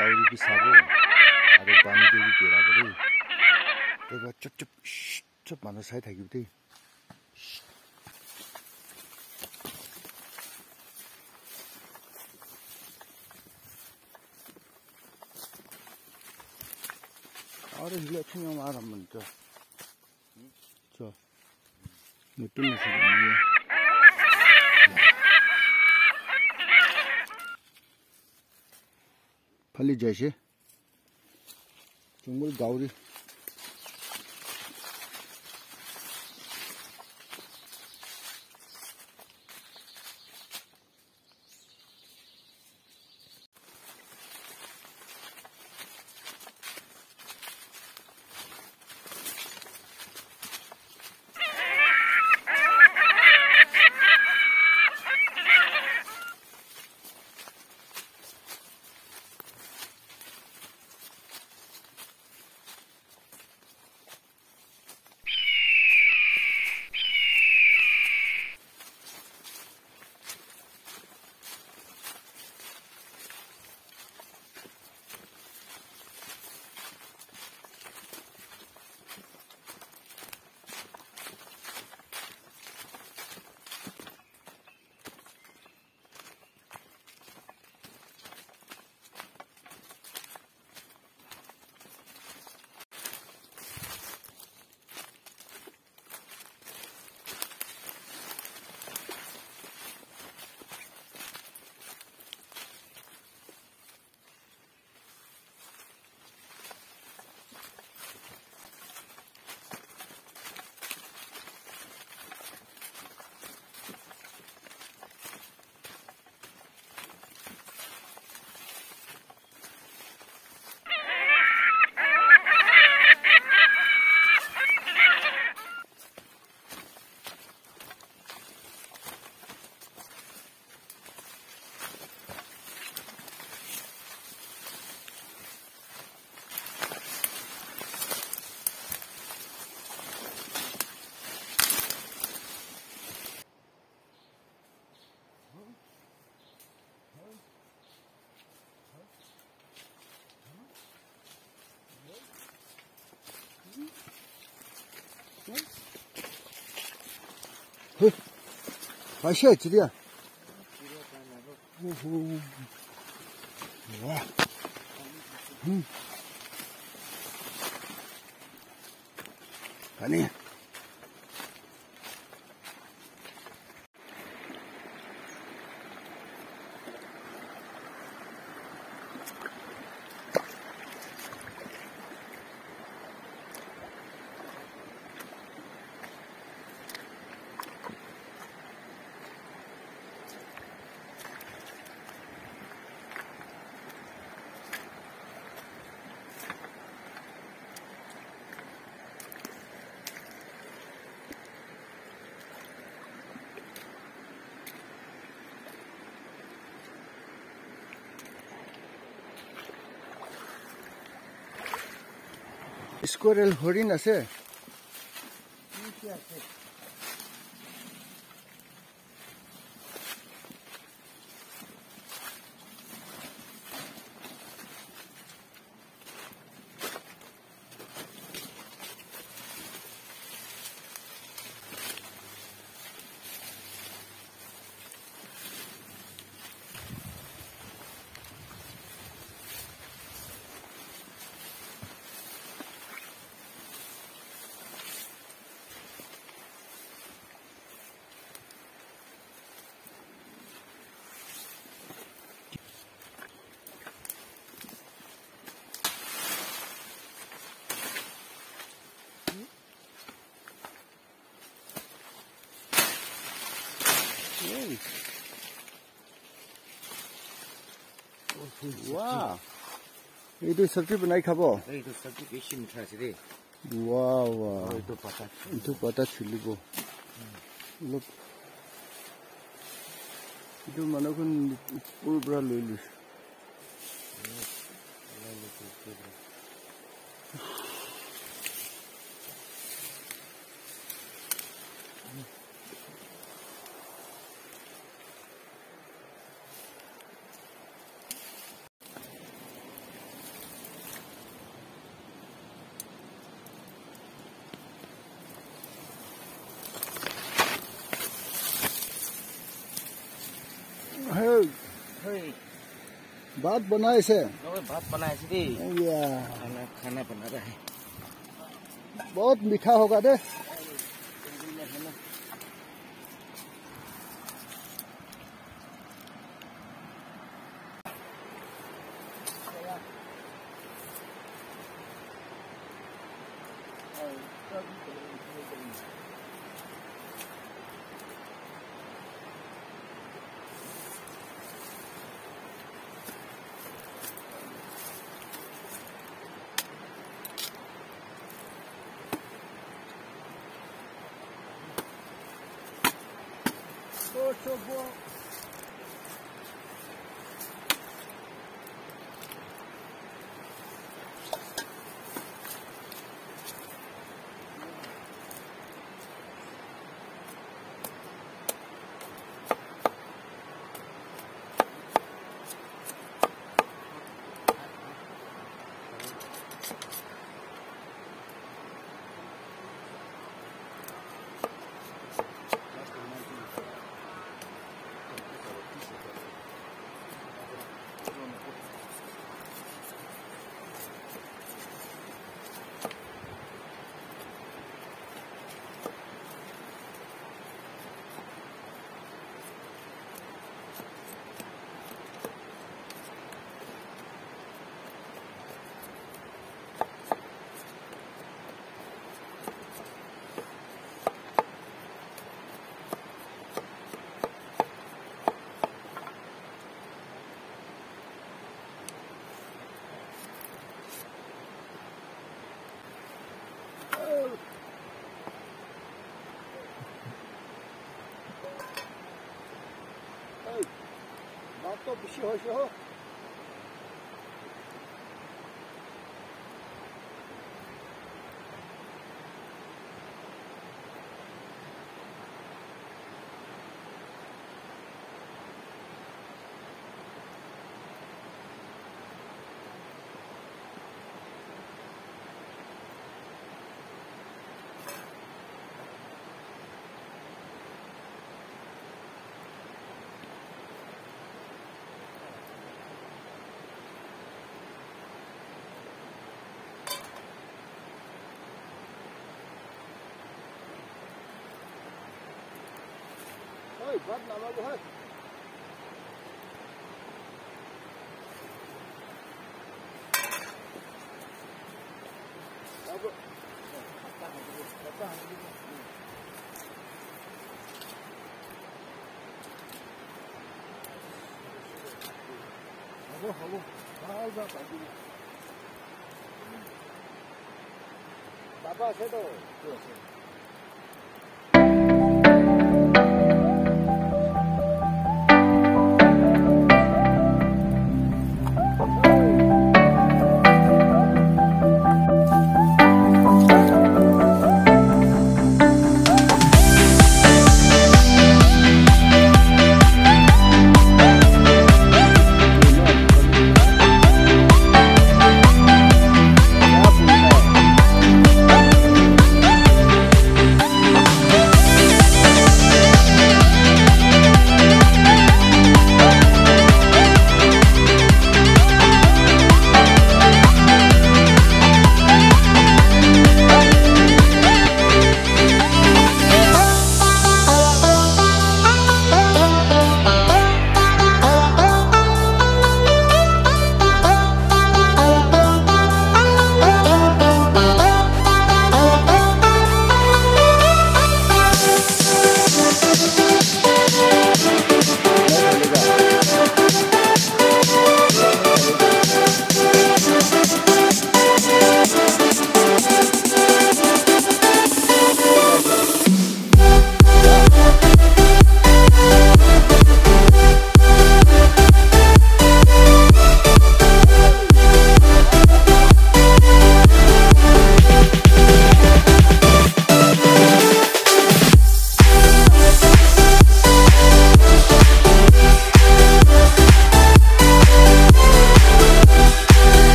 गाउरी पिसाबो अब पानी देवी तेह्र पऱ्यो त्यही भएर चुपचुप चुप भन्दा सय थाक्यो त्यही 바로 일로 청년 말하면 저. 저. 뭐 뜨는 소리야. 빨리 자시. 정말 가오리. Прощай, тебя. Угу. Да. Они. 아니 স্কোয়ারেল वाह এইটো চব্জি বনাই খাব এইটো চব্জি বেছি মিঠা আছে দেই ৱাহ ৱাহ এইটো পাতা এইটো পাতা চুলিব অলপ এইটো মানুহখন পৰা লৈ লৈছো भात बनाए से। भात बनाए से खाना खाना बना रहा। है बहुत मीठा होगा दे। Chovou 不行不行 ơi bắt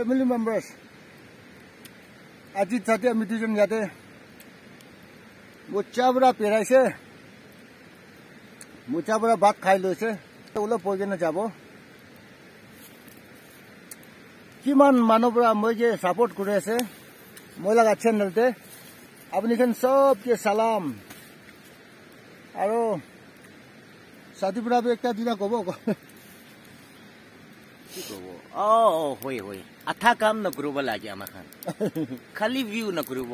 family members আজি তাতে আমি দুজন ইয়াতে মোচাৰ পৰা পেৰাইছে মোচাৰ পৰা ভাত খাই লৈছে পৰি কিনে যাব কিমান মানুহ পৰা মই যে ছাপৰ্ট কৰি আছে মই লগা চেনেলতে আপুনি চালাম আৰু ছাতি পৰা একটা দুটা ক'ব হয় হয় আঠা কাম নকৰিব লাগে আমাৰ খান খালি ভিউ নকৰিব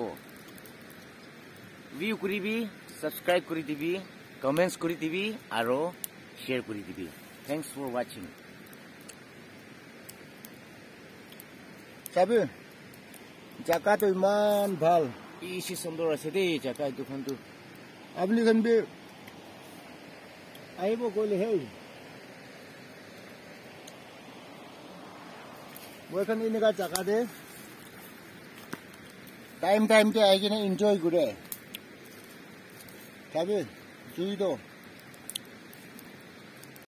ভিউ কৰিবি ছাবস্ক্ৰাইব কৰি দিবি কমেণ্টছ কৰি দিবি আৰু শ্বেয়াৰ কৰি দিবি থেংকছ ফৰ ৱাচিং চাবি জাগাটো ইমান ভাল ইচি সুন্দৰ আছে দেই জাগা দোকানটো আপুনি আহিব কৈলে হেই মই এখন এনেকুৱা জাগাতে টাইম টাইমতে আহি কিনে এনজয় কৰে চাবি জুইটো